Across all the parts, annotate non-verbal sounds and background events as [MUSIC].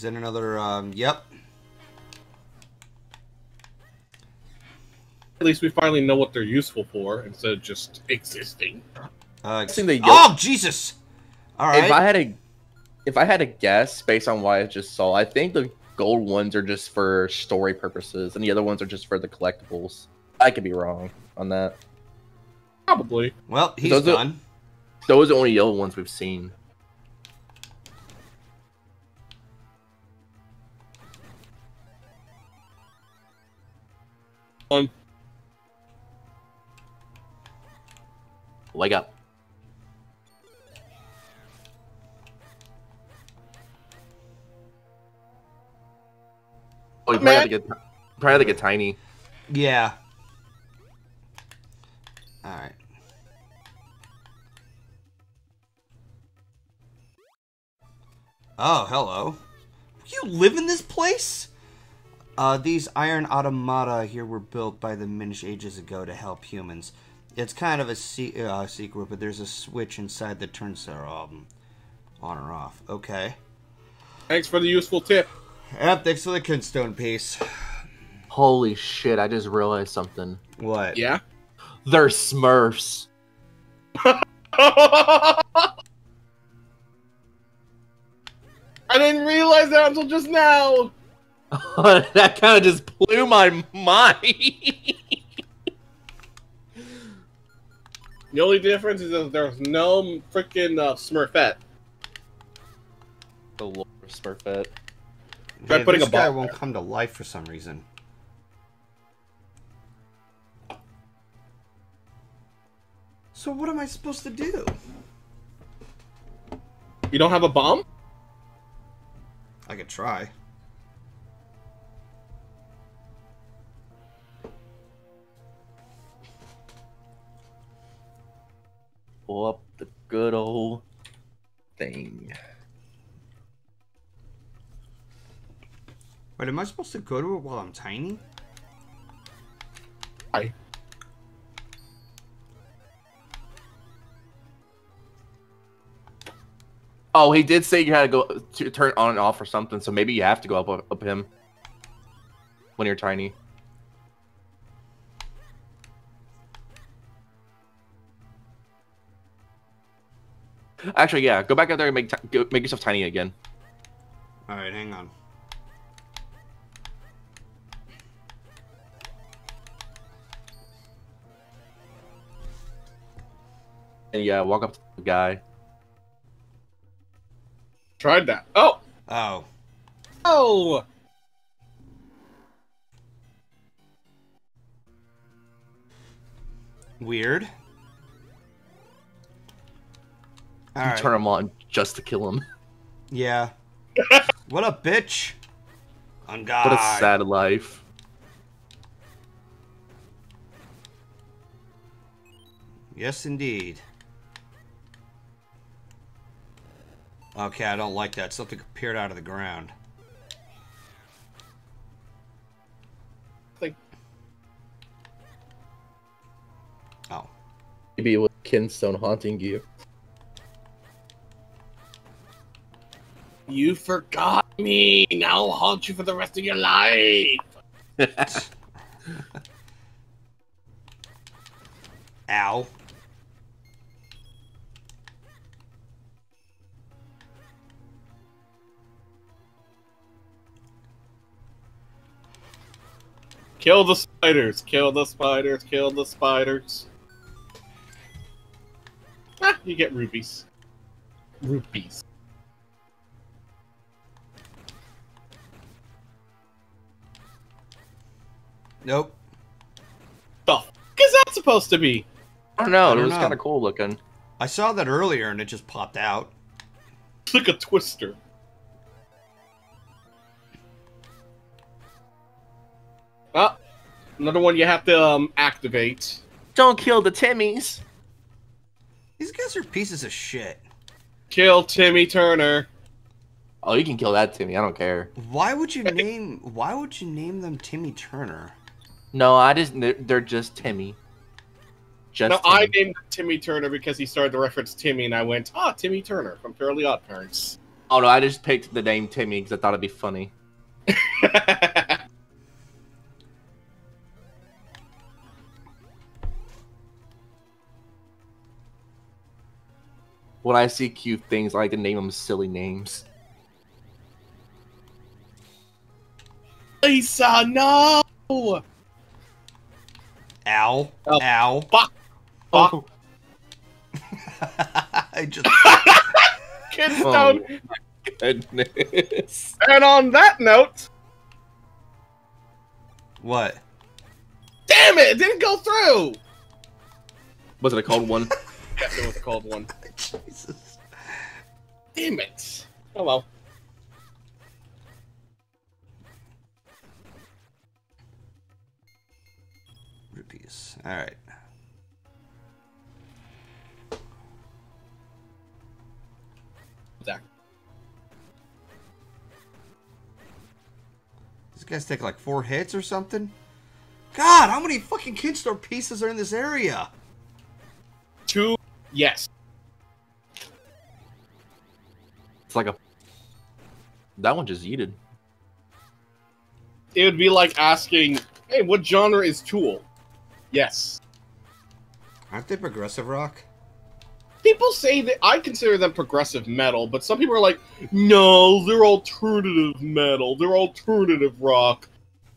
Is that another? Um, yep. At least we finally know what they're useful for instead of just existing. Uh, Guessing the oh Jesus! All right. If I had a, if I had a guess based on what I just saw, I think the gold ones are just for story purposes, and the other ones are just for the collectibles. I could be wrong on that. Probably. well, he's Those are- done. Those are the only yellow ones we've seen. Leg up. Oh, you probably have to get probably have to get tiny. Yeah. All right. Oh, hello. You live in this place? Uh, these iron automata here were built by the Minish ages ago to help humans. It's kind of a se- uh, secret, but there's a switch inside that turns their um, on or off. Okay. thanks for the useful tip. Yep, thanks for the Kinstone piece. Holy shit! I just realized something. What? Yeah. They're Smurfs. [LAUGHS] I didn't realize that until just now. [LAUGHS] that kind of just blew my mind. [LAUGHS] The only difference is that there's no freaking uh, Smurfette. the Lord of Smurfette. Try Hey, putting this a guy ball won't there. come to life for some reason. So what am I supposed to do? You don't have a bomb? I could try. Pull up the good old thing. Wait, am I supposed to go to it while I'm tiny? I. Oh, he did say you had to go to turn on and off or something, so maybe you have to go up up him when you're tiny. Actually, yeah, go back out there and make ti- go, make yourself tiny again. All right, hang on. And yeah, walk up to the guy. Tried that. Oh! Oh, Oh! weird. You right. turn him on just to kill him. Yeah. [LAUGHS] what a bitch. On God. What a sad life. Yes, indeed. Okay, I don't like that. Something appeared out of the ground. Like, Oh. Maybe it was Kinstone haunting you. You forgot me. Now I'll haunt you for the rest of your life. [LAUGHS] Ow. Kill the spiders. Kill the spiders. Kill the spiders. Ah, you get rupees. Rupees. Nope. The f is that supposed to be? I don't know. I it don't was kind of cool looking. I saw that earlier and it just popped out. It's like a twister. Ah, another one you have to um, activate. Don't kill the Timmies. These guys are pieces of shit. Kill Timmy Turner. Oh, you can kill that Timmy. I don't care. Why would you name why would you name them Timmy Turner? No, I just they're, just Timmy. Just Now, I named Timmy Turner because he started to reference Timmy, and I went, ah, Timmy Turner from Fairly Odd Parents. Oh no, I just picked the name Timmy because I thought it'd be funny. [LAUGHS] When I see cute things, I like to name them silly names. Lisa, no! Ow. Oh. Ow. Fuck! Oh, [LAUGHS] I just. [LAUGHS] Kids oh down. my goodness. And on that note, What? damn it, it didn't go through! Was it a cold one? [LAUGHS] Yes, it was a cold one. Jesus. Damn it. Oh well. Rupees. Alright. Zach. These guys take like four hits or something? God, how many fucking Kinstone pieces are in this area? Two, yes. It's like a. That one just yeeted. It would be like asking, hey, what genre is Tool? Yes. Aren't they progressive rock? People say that I consider them progressive metal, but some people are like, no, they're alternative metal, they're alternative rock.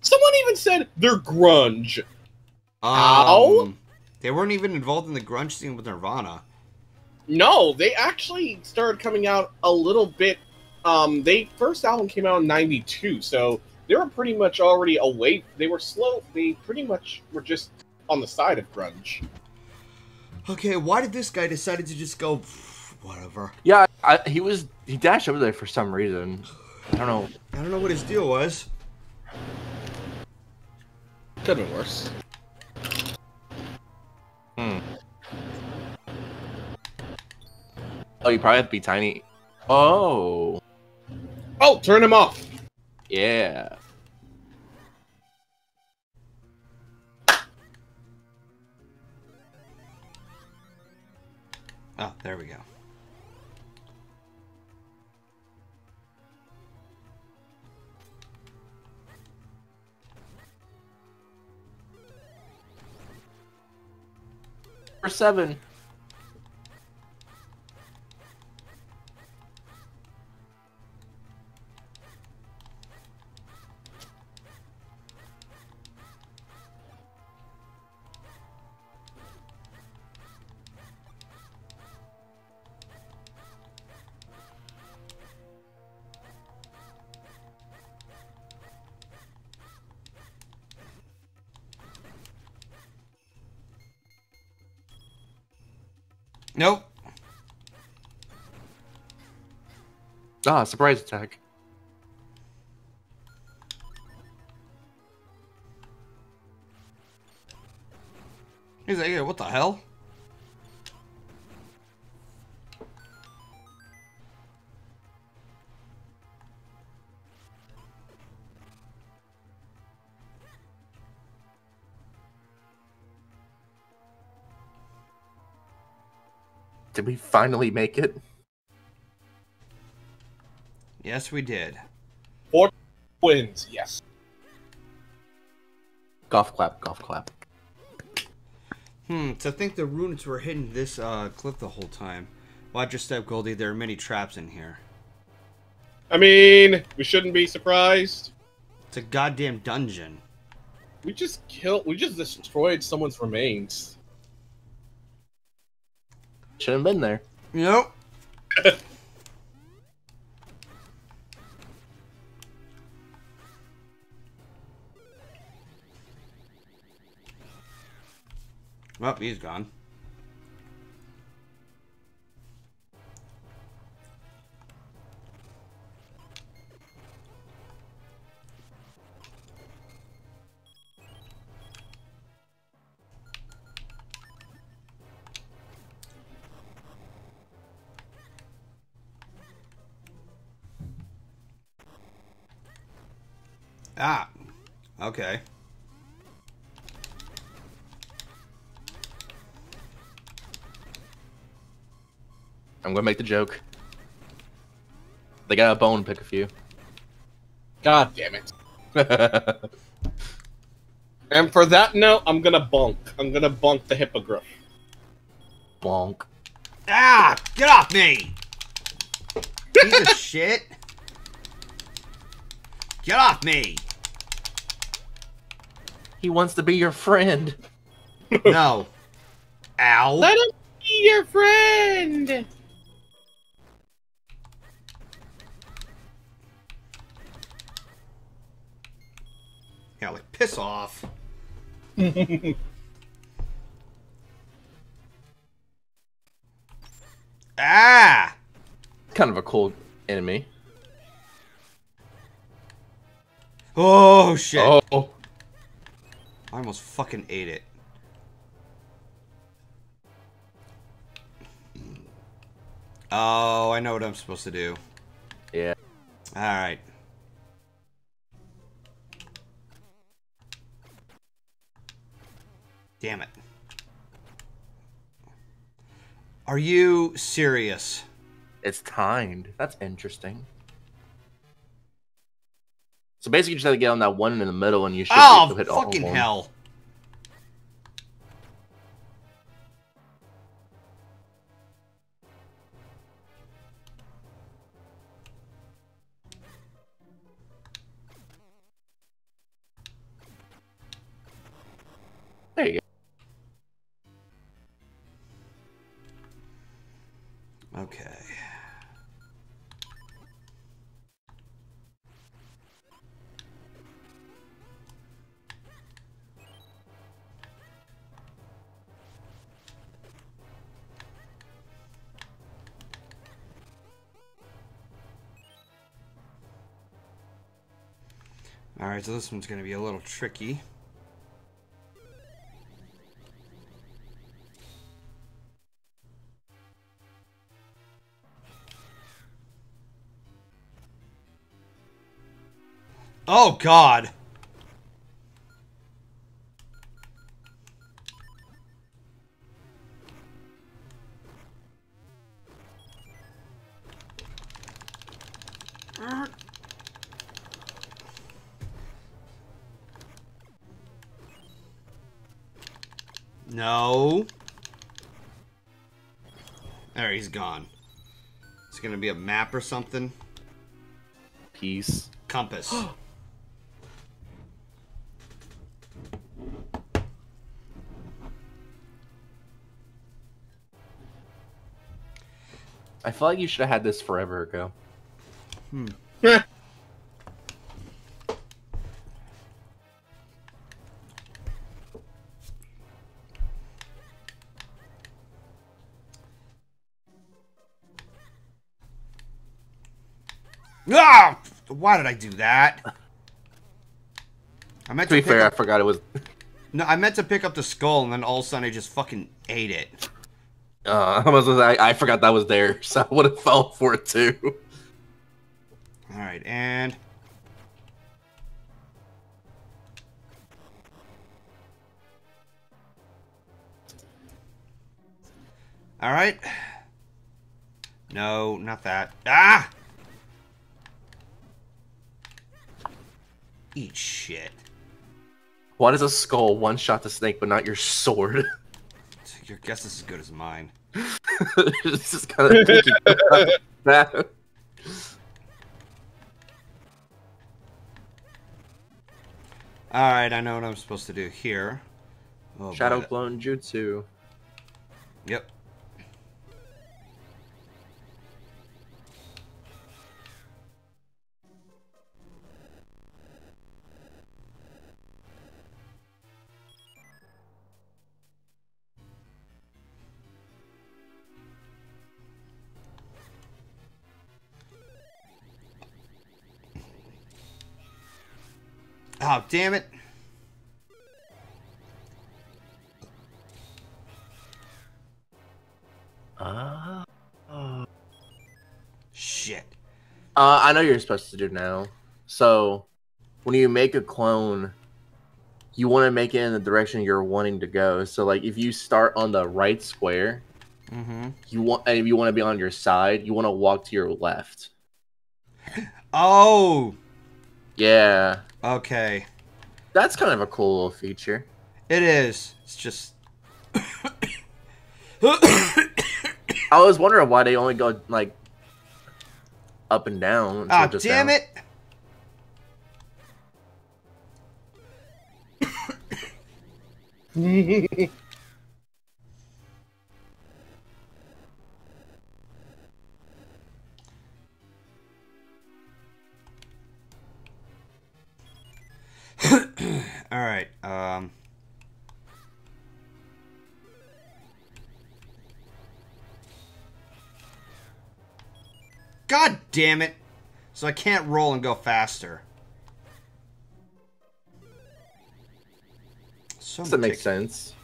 Someone even said they're grunge. Ow. Um, They weren't even involved in the grunge scene with Nirvana. No, they actually started coming out a little bit. Um, they first album came out in '92, so they were pretty much already away. They were slow. They pretty much were just on the side of grunge. Okay, why did this guy decide to just go, whatever? Yeah, I, he was. He dashed over there for some reason. I don't know. I don't know what his deal was. Could have been worse. Hmm. Oh, you probably have to be tiny. Oh, Oh, turn him off. yeah. Oh, there we go. Number seven. Ah, surprise attack. He's like, what the hell? Did we finally make it? Yes, we did. Four Wins, yes. Golf clap, golf clap. Hmm, to think the runes were hidden this uh, cliff the whole time. Watch your step, Goldie. There are many traps in here. I mean, we shouldn't be surprised. It's a goddamn dungeon. We just killed. We just destroyed someone's remains. Should have been there. Nope. [LAUGHS] well, he's gone. Ah, okay. I'm gonna make the joke. They got a bone pick a few. God damn it. [LAUGHS] And for that note, I'm gonna bonk. I'm gonna bonk the hippogriff. Bonk. Ah! Get off me! Piece of [LAUGHS] shit! Get off me! He wants to be your friend. No. [LAUGHS] Ow. Let him be your friend. Yeah, like, piss off. [LAUGHS] Ah! Kind of a cool enemy. Oh, shit. Oh. I almost fucking ate it. Oh, I know what I'm supposed to do. Yeah. Alright. Damn it. Are you serious? It's timed. That's interesting. So basically, you just have to get on that one in the middle, and you should be Oh, able to hit all of fucking hell. Alright, so this one's going to be a little tricky. Oh, God. There, he's gone. It's gonna be a map or something. Peace. Compass. [GASPS] I feel like you should have had this forever ago. Ah! Why did I do that? I meant To to, be fair, I forgot it was. no, I meant to pick up the skull, and then all of a sudden I just fucking ate it. Uh, [LAUGHS] I was. I, I forgot that was there, [LAUGHS] so I would have fell for it too. All right, and all right. No, not that. Ah! Eat shit. Why does a skull one shot the snake but not your sword? [LAUGHS] Your guess is as good as mine. it's just kind of thinking that. All right, I know what I'm supposed to do here. Oh, Shadow clone jutsu. Yep. Oh, damn it. Uh, uh, Shit. Uh, I know you're supposed to do now. So, when you make a clone, you want to make it in the direction you're wanting to go. So, like, if you start on the right square, Mm-hmm. you want, and if you want to be on your side, you want to walk to your left. [GASPS] Oh, Yeah, okay. that's kind of a cool little feature. It is. It's just. [COUGHS] I was wondering why they only go like up and down. instead Ah, of just damn down. it! [LAUGHS] damn it! So I can't roll and go faster. So that make ridiculous. sense?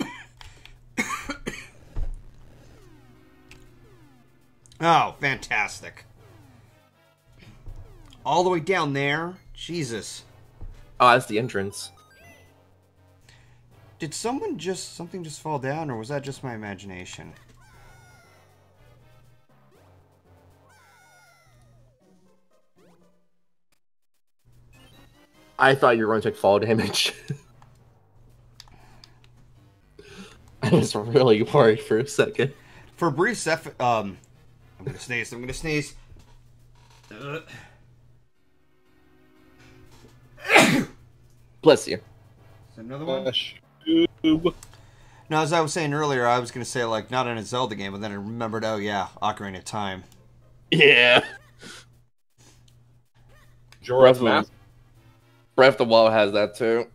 [COUGHS] Oh, fantastic. All the way down there? Jesus. Oh, that's the entrance. Did someone just something just fall down or was that just my imagination? I thought you were going to take fall damage. [LAUGHS] I was really worried for a second. For a brief sec um I'm gonna sneeze, I'm gonna sneeze. Ugh. Bless you. Is another one? Flash Cube. No, as I was saying earlier, I was gonna say like not in a Zelda game, but then I remembered, oh yeah, Ocarina of Time. Yeah. Jorah's Roughly. Mask. Breath of the Wild has that too.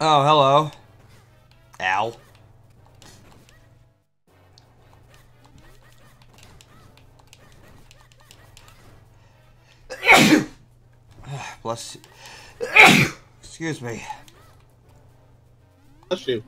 Oh, hello. Ow. [COUGHS] Bless you. [COUGHS] Excuse me. Bless you.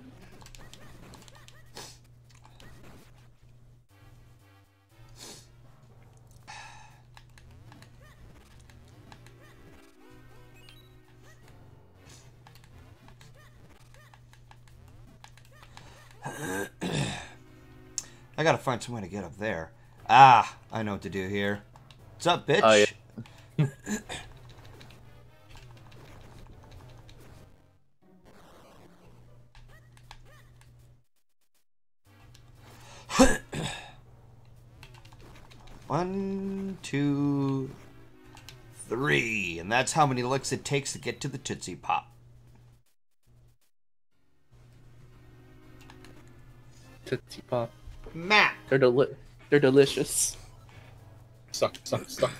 Gotta find some way to get up there. Ah, I know what to do here. What's up, bitch? Oh, yeah. [COUGHS] One, two, three. And that's how many licks it takes to get to the Tootsie Pop. Tootsie Pop. Matt. They're deli- They're delicious. Suck, suck, suck.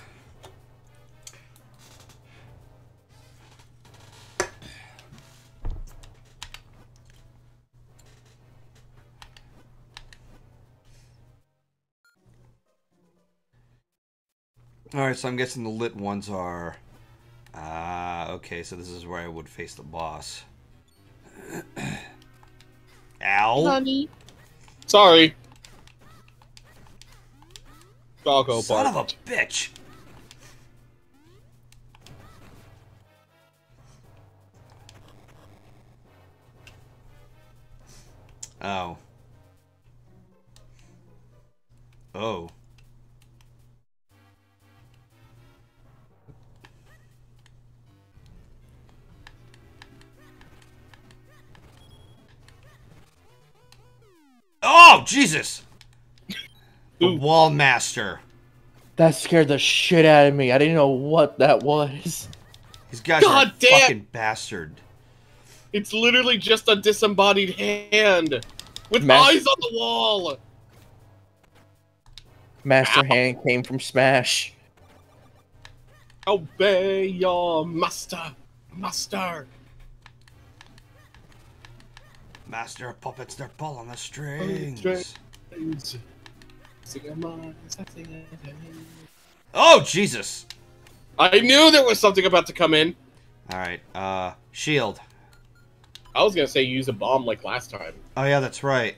Alright, so I'm guessing the lit ones are. Ah, okay, so this is where I would face the boss. [CLEARS THROAT] Ow. Sorry. Doggo Son of a bitch. Oh. Oh. Oh, Jesus! The Ooh. Wall Master. That scared the shit out of me. I didn't know what that was. These guys are God a damn! fucking bastard. It's literally just a disembodied hand with Master- eyes on the wall. Master Ow. Hand came from Smash. Obey your master, master. Master puppets, they're pulling the strings. strings. Oh, Jesus! I knew there was something about to come in. Alright, uh, shield. I was gonna say use a bomb like last time. Oh yeah, that's right.